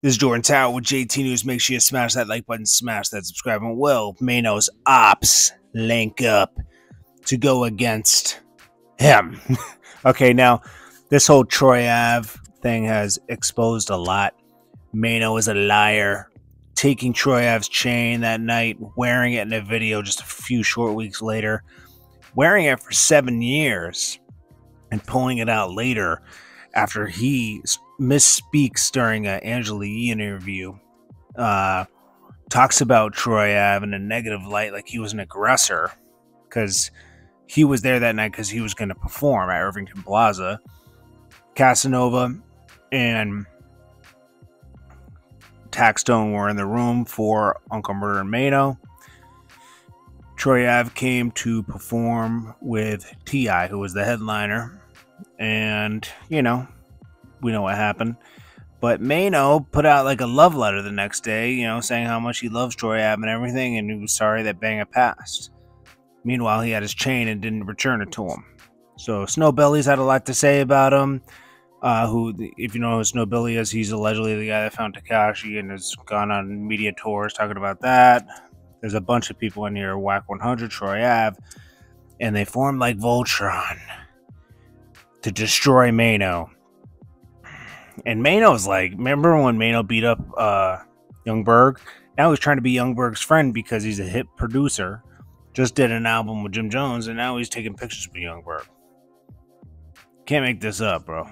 This is Jordan Tower with JT News. Make sure you smash that like button, smash that subscribe button. Will Maino's ops link up to go against him. okay, now this whole Troy Ave thing has exposed a lot. Maino is a liar. Taking Troy Ave's chain that night, wearing it in a video just a few short weeks later, wearing it for seven years, and pulling it out later after he misspeaks during an Angela Yee interview. Uh, talks about Troy Ave in a negative light, like he was an aggressor, because he was there that night because he was going to perform at Irvington Plaza. Casanova and Taxstone were in the room for Uncle Murder and Maino. Troy Ave came to perform with T.I., who was the headliner. And, you know, we know what happened. But Maino put out like a love letter the next day, you know, saying how much he loves Troy Ave and everything, and he was sorry that Banga passed. Meanwhile, he had his chain and didn't return it to him. So Snowbilly's had a lot to say about him. Uh, who, if you know who Snowbilly is, he's allegedly the guy that found Tekashi and has gone on media tours talking about that. There's a bunch of people in here, Wack 100, Troy Ave, and they formed like Voltron to destroy Maino. And Maino's like, remember when Maino beat up uh, Young Berg? Now he's trying to be Young Berg's friend because he's a hit producer. Just did an album with Jim Jones, and now he's taking pictures with Young Berg. Can't make this up, bro.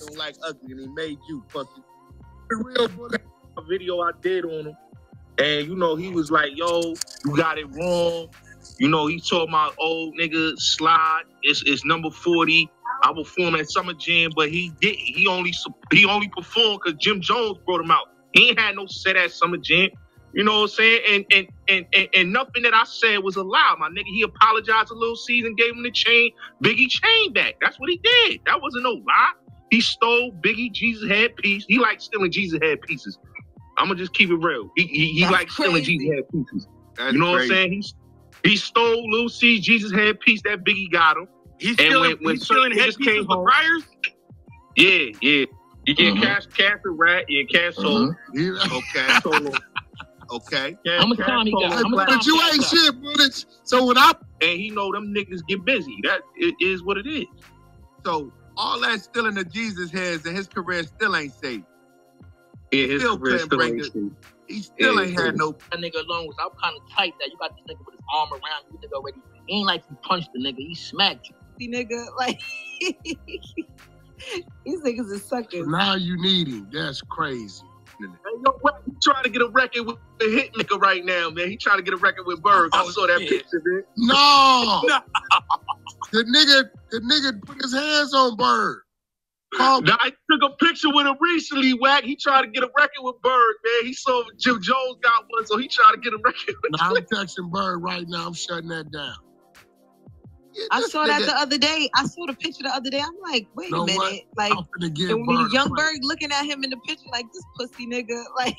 Don't like ugly, and he made you. The real video I did on him, and you know he was like, "Yo, you got it wrong." You know, he told my old nigga slide. It's it's number forty. I perform at Summer Jam, but he did he only he only performed because Jim Jones brought him out. He ain't had no set at Summer Jam. You know what I'm saying? And and, and and and nothing that I said was a lie, my nigga. He apologized to Lil Season, gave him the chain, Biggie chain back. That's what he did. That wasn't no lie. He stole Biggie Jesus head piece. He liked stealing Jesus head pieces. I'm gonna just keep it real. He he, he liked stealing Jesus head pieces. That's you know crazy. what I'm saying? He he stole Lil C Jesus head piece that Biggie got him. He's And stealing, when- when he's stealing certain head niggas pieces came for home- Yeah, yeah. You get Mhm. cash, cash and rat. Yeah, cash sold. Okay, Solo. okay. Cash, How much cash time he got? sold. But time you ain't got? shit, Bullets. So when I And he know them niggas get busy. That it is what it is. so all that stealing of Jesus heads and his career still ain't safe. Yeah, his Still career still ain't it. safe. He still Yeah, ain't had no That nigga alone was I'm kind of tight that you got this nigga with his arm around you. Nigga already. He ain't like he punched the nigga. He smacked you. See, nigga, like these niggas is suckers. now you need him. That's crazy. Hey, yo. He trying to get a record with the hit nigga right now, man. He trying to get a record with Berg. I Oh, saw that shit. picture, man. No. the nigga, the nigga put his hands on Bird. Call Now, I took a picture with him recently, Wack. He tried to get a record with Berg, man. He saw Jim Jones got one, so he tried to get a record with Now I'm texting Bird right now. I'm shutting that down. Yeah, I saw that nigga- the other day. I saw the picture the other day. I'm like, wait Know a minute. what? Like, I'm finna get and Bird. when a Young plate. Berg looking at him in the picture like this pussy nigga, like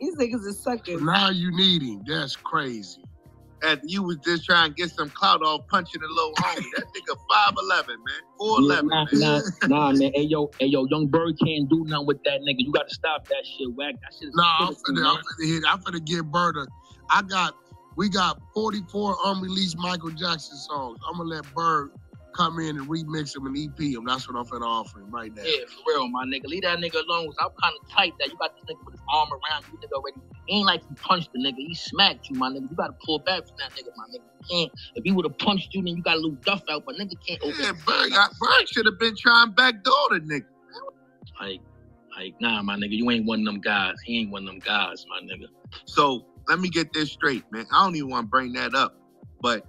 these niggas is suckers. Now you need him. That's crazy. And you was just trying to get some clout off punching a little homie. That nigga 5'11, man. 4'11, Yeah, nah, man. nah, nah, man. Hey, yo, hey, yo, Young Bird can't do nothing with that nigga. You got to stop that shit, Wack. That shit is No, I'm finna, man. I'm finna hit. I'm finna get Bird a. I got, we got 44 unreleased Michael Jackson songs. I'm gonna let Bird come in and remix them and EP them. That's what I'm finna offer him right now. Yeah, for real, my nigga. Leave that nigga alone. 'cause I'm kind of tight that you got this nigga with his arm around you. Nigga already. He ain't like he punched the nigga. He smacked you, my nigga. You got to pull back from that nigga, my nigga. You can't. If he would have punched you, then you got a little duff out. But nigga can't open. Yeah, Bird, got, Bird should have been trying backdoor the nigga. Like, like, nah, my nigga. You ain't one of them guys. He ain't one of them guys, my nigga. So let me get this straight, man. I don't even want to bring that up, but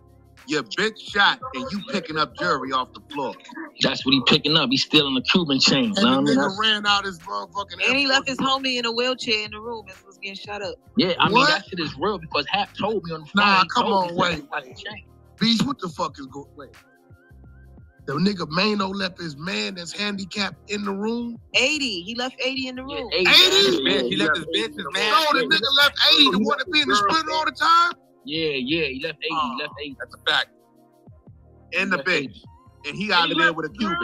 your bitch shot and you picking up jewelry off the floor. That's what he picking up. He's stealing the Cuban chains. And know the what I mean? nigga That's- ran out his motherfucking. And he left his homie in a wheelchair in the room and was getting shot up. Yeah, I mean that shit is real because Hap told me on the phone. Nah, come on, me wait, he got the wait. chain. Beast, what the fuck is going? Wait. The nigga Maino left his man that's handicapped in the room. 80. He left 80 in the Yeah, room. 80. Eighty? Yeah, He left his bitch, his man. No, the nigga left 80 to want to be in the split all the time. Yeah, yeah, he left 80. Oh. He left 80. That's a fact. In the Left bitch. and he out of there with a Cuban.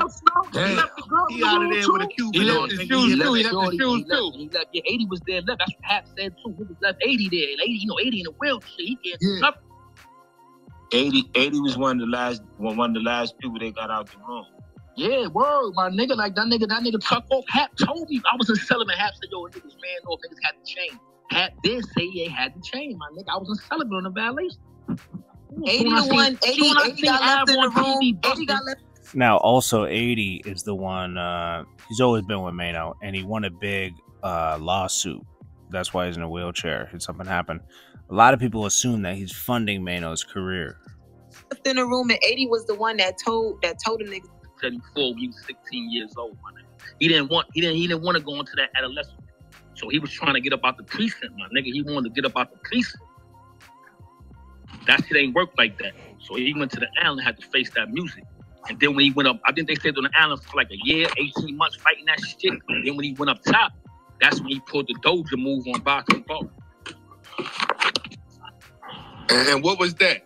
Damn. He out of there with a Cuban. He left his shoes too. He left his shoes too. he left. Yeah, 80 was there left. That's what Hap said too. He was left 80 there. 80, you know, 80 in a wheelchair. He can't Yeah. Nothing. 80, 80 was one of the last one one of the last people they got out the room. Yeah, word, my nigga. Like that nigga, that nigga tuck off. Hap told me I was in Sullivan. Hap said, yo, niggas ran off. Niggas had the chain. Hap did say they had the chain, my nigga. I was in Sullivan on the violation. 80 Soon I to seen- 1, 80, 80 got left in the room. 80 got left. Now, also 80 is the one. Uh, he's always been with Maino, and he won a big uh, lawsuit. That's why he's in a wheelchair. If something happened, a lot of people assume that he's funding Maino's career. left in the room, and 80 was the one that told that told the niggas. said he before he was 16 years old, my nigga. He didn't want he didn't he didn't want to go into that adolescence. So he was trying to get up out the precinct, my nigga. He wanted to get up out the precinct. That shit ain't work like that. So he went to the island, had to face that music. And then when he went up, I think they stayed on the island for like a year, 18 months fighting that shit. And then when he went up top, that's when he pulled the Doja move on Boxing Ball. And, and what was that?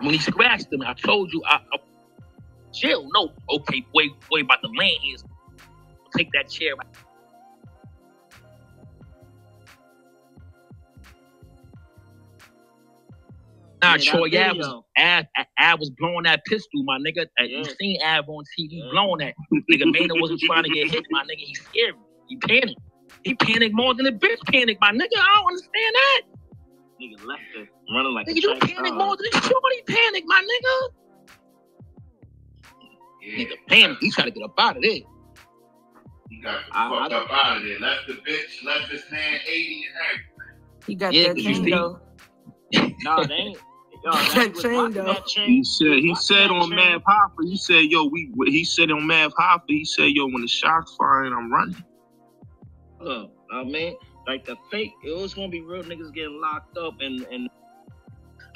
When he scratched him, I told you, I, I chill. No, okay, boy, boy, about to land is take that chair. Nah, Yeah, Troy Ave was, video. Av, Av was blowing that pistol, my nigga. Uh, You seen Av on TV Yeah. blowing that. nigga, Maynard wasn't trying to get hit, my nigga. He scared me. He panicked. He panicked more than the bitch panicked, my nigga. I don't understand that. Nigga left it running like Nigga, a you track panic more than shorty panic, my nigga. Nigga panic. He trying to get up out of there. He got the I- fuck I- up out of there. Left the bitch, left his man 80 and everything. He got Yeah, that 'cause you chain though. Nah, they ain't. Yo, That that chain, though. that chain. He said he said on chain. Math Hoffa, he said, yo, we he said on Math Hoffa, he said, yo, when the shots firing, I'm running. Look, I mean, like the fake, it was gonna be real niggas getting locked up and and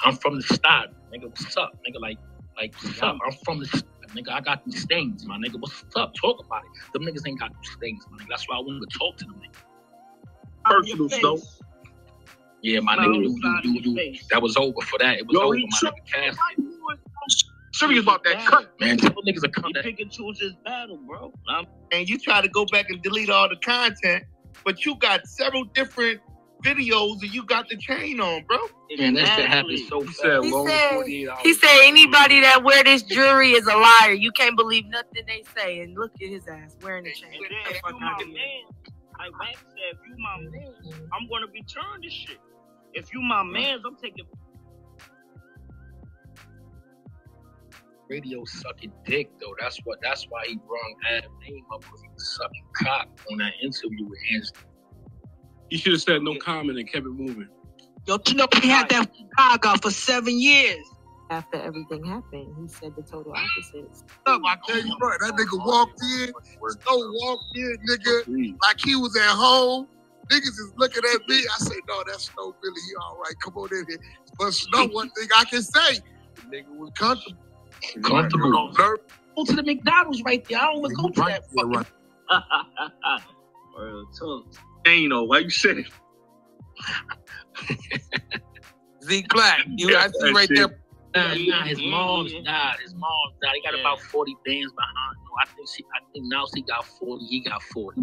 I'm from the start, nigga. What's up, nigga? Like, like, what's up? I'm from the start, nigga. I got these things, my nigga. What's up? Talk about it. Them niggas ain't got these things, my nigga. That's why I wanted to talk to them niggas. Personal stuff. Yeah, my Smile nigga. You, side you, you, your you, face. that was over for that. It was Yo, over, my nigga. Cass. Serious about that cut. Man, tell niggas to He come that. pick and choose his battle, bro. I'm, And you try to go back and delete all the content, but you got several different videos and you got the chain on, bro. Man, that shit happened exactly. so He fast. said He said- He said anybody that wear this jewelry is a liar. You can't believe nothing they say. And look at his ass wearing the chain. And Get then the if you my man, like Wack said, if you my man, I'm gonna return this shit. If you my mans, I'm taking radio sucking dick though. That's what. That's why he brung that name up because he was sucking cock on that interview with Angela. You should have said no comment and kept it moving. Yo, you know, he had that dog out for seven years. After everything happened, he said the total opposite. Up, I tell you what, that nigga walked in, Snow walked in, nigga, like he was at home. Niggas is looking at me. I say, no, that's Snow Billy. He all right. Come on in here. But Snow, one thing I can say, the nigga was comfortable. Comfortable. Go to the McDonald's right there. I don't want to go to that fucking. right. Real talk. Ain't know why you said it. Zeke Black, you I see right there. Nah, nah, his yeah, mom's mm-hmm. died. His mom's died. He got Yeah. about 40 bands behind. No, I think she. I think now she got 40. He got 40.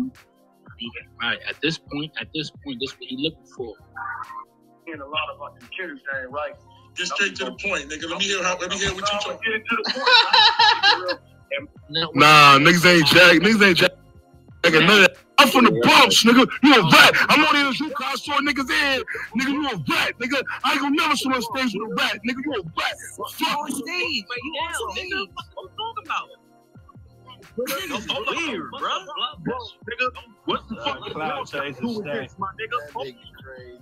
He- Right. At this point, at this point, this what he looking for. hearing a lot about the kids saying, right? Get straight to the point, nigga. Let me hear how. Let me hear what you talking. Get to the point. Nah, niggas ain't jack. Niggas ain't jack. Nigga, none of that. I'm from the Bronx, nigga. You a rat. I'm on the shoot car saw niggas in. Nigga, you a rat, nigga. I ain't gonna never sit on stage with a rat, nigga. You a rat. Fuck. On stage. But you on stage. What you talking about? Niggas weird, bro. Nigga, what the fuck Cloud wrong chase with is this, my nigga?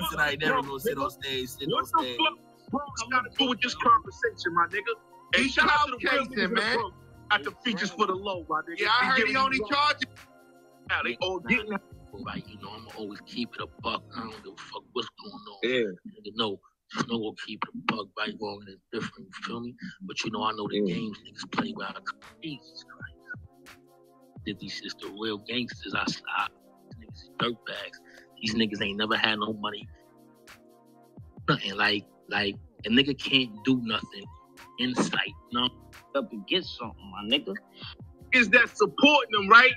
That nigga crazy. He said I ain't never gonna sit on stage, sit on What the stage. fuck Bronx got to do with this conversation, my nigga? And He's shout out to the clout real chasing, niggas in the man. Bronx. Got the features for the low, my nigga. Yeah, I They heard he only you charged now. They all getting Like, you know, I'm gonna always keep it a buck. I don't give a fuck what's going on. Yeah. Nigga, no, Snow will keep it a buck by going in different, you feel me? But you know, I know the Yeah. games niggas play by Jesus Christ. Did these shits the real gangsters, I stop. Niggas is dirtbags. These niggas ain't never had no money. Nothing like like a nigga can't do nothing insight. No, up and get something, my nigga. Is that supporting them, right?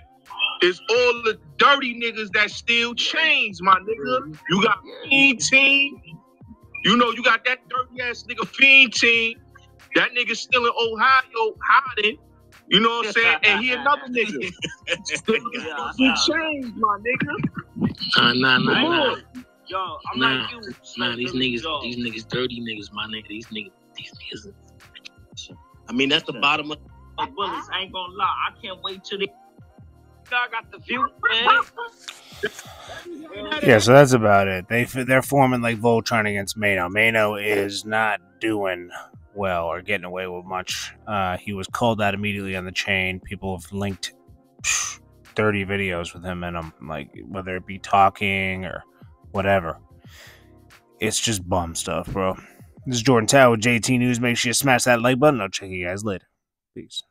It's all the dirty niggas that still change, my nigga. You got Fiend Team. You know, you got that dirty ass nigga Fiend Team. That nigga still in Ohio hiding. You know what I'm saying? And he another nigga. He changed, my nigga. Nah, nah, nah, Come nah. on. Yo, I'm Nah, like you. Nah, these niggas, Yo, these niggas, dirty niggas, my nigga. These niggas, these niggas. I mean, that's the bottom of. my bullets. I ain't gonna lie. I can't wait till they. I got the view, man. Yeah, so that's about it. They they're forming like Voltron against Maino. Maino is not doing well or getting away with much. Uh, he was called out immediately on the chain. People have linked psh, thirty videos with him in them, like whether it be talking or whatever. It's just bum stuff, bro. This is Jordan Tower with JT News. Make sure you smash that like button. I'll check you guys later. Peace.